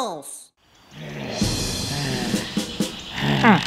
apples. Huh?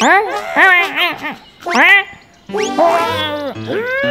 Huh? Huh?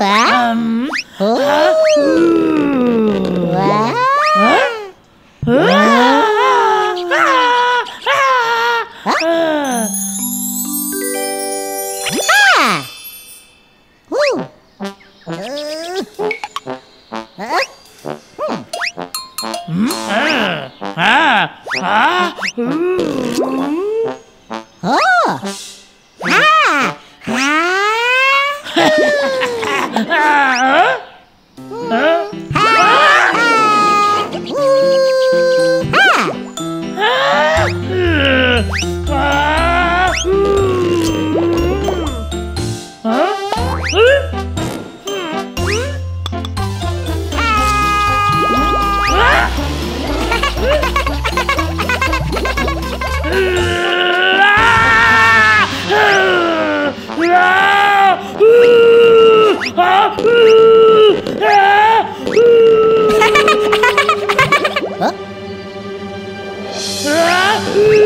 와. 음. 오. 우와. 어? 와. 아, 아, 아, 아. 아. 우. 음. 아. 아. 아. 음. 어. 아. 아. Ah! 你。